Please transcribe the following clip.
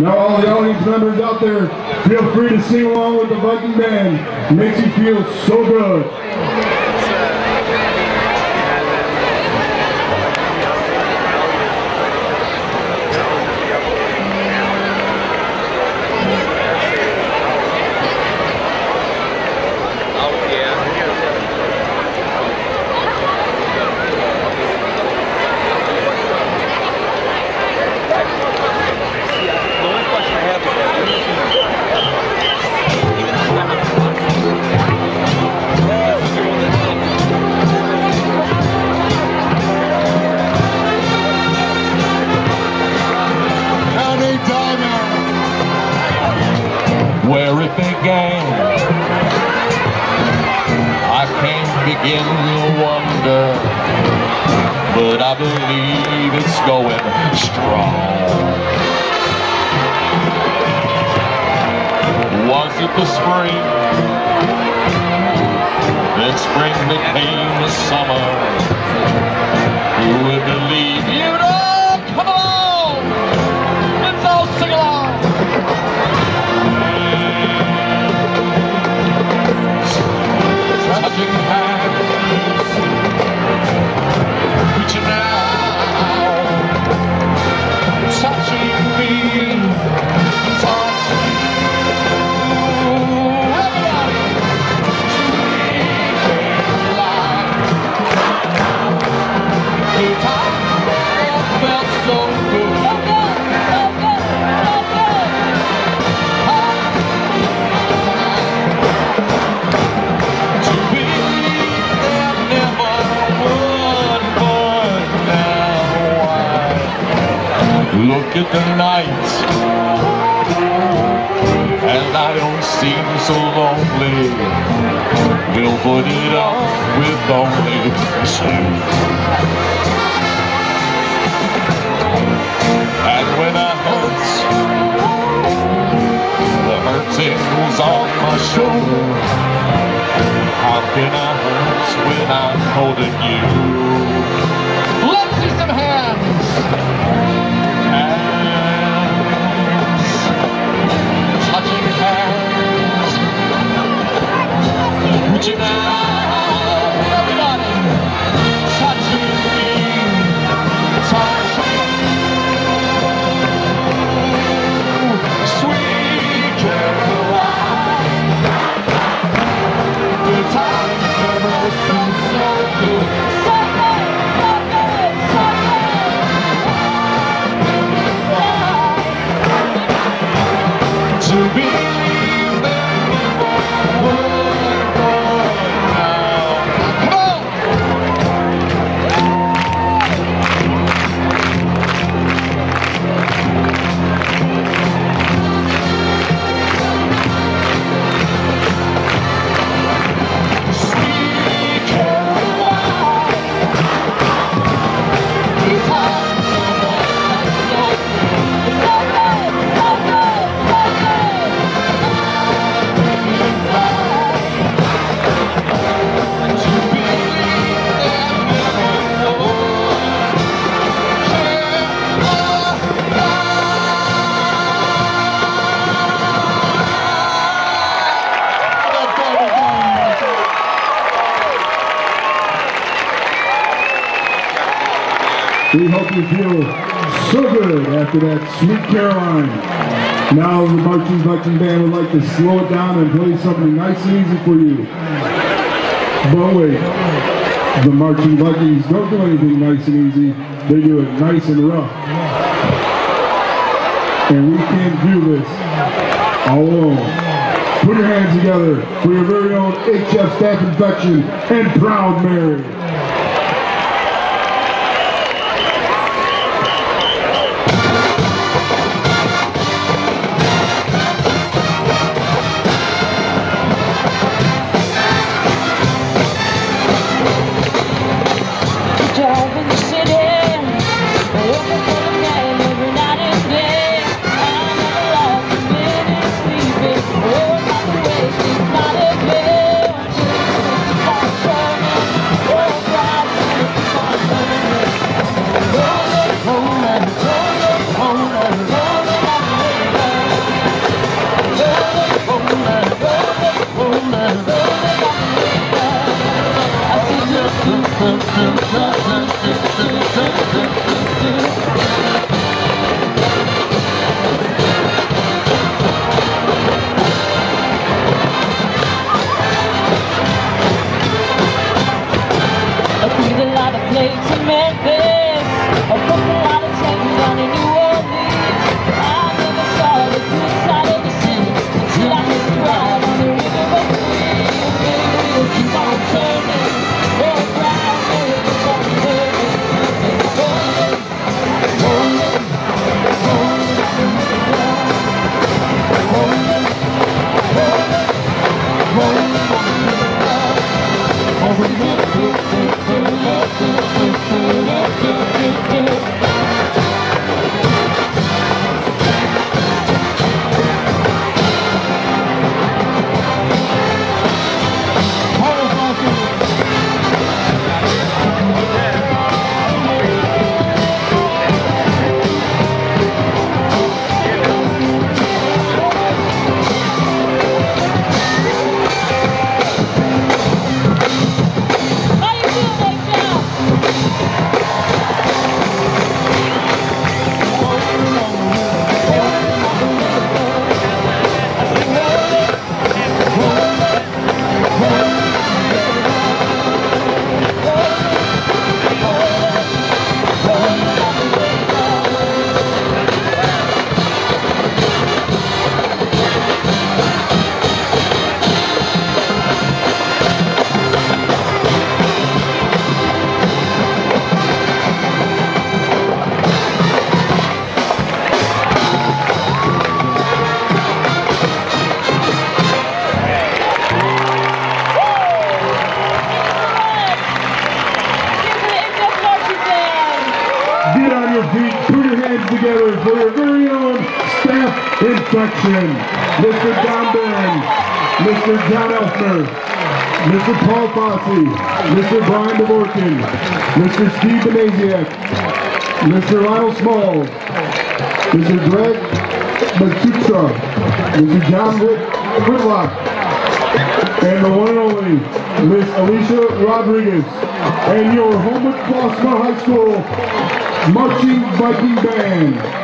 Now all the audience members out there, feel free to sing along with the Viking band. It makes you feel so good. Can't wonder, but I believe it's going strong. Was it the spring? Then spring became the summer. Who would believe look at the night and I don't seem so lonely. We'll put it up with only two. We hope you feel so good after that Sweet Caroline. Now the Marching Viking Band would like to slow it down and play something nice and easy for you. But wait, the Marching Vikings don't do anything nice and easy. They do it nice and rough. And we can't do this all alone. Put your hands together for your very own HF Staff Infection and Proud Mary. I feel a lot of places. Staff. Mr. Barron, Mr. John Elfner, Mr. Paul Fossey, Mr. Brian DeVorkin, Mr. Steve Benasiak, Mr. Lionel Small, Mr. Greg Matutra, Mr. John Whit Whitlock, and the one and only Miss Alicia Rodriguez, and your Homewood Flossmoor High School Marching Viking Band.